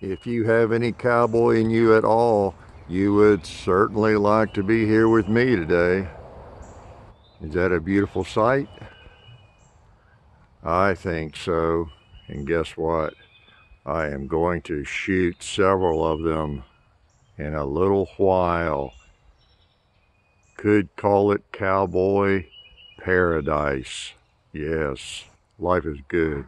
If you have any cowboy in you at all, you would certainly like to be here with me today. Is that a beautiful sight? I think so. And guess what? I am going to shoot several of them in a little while. Could call it cowboy paradise. Yes, life is good.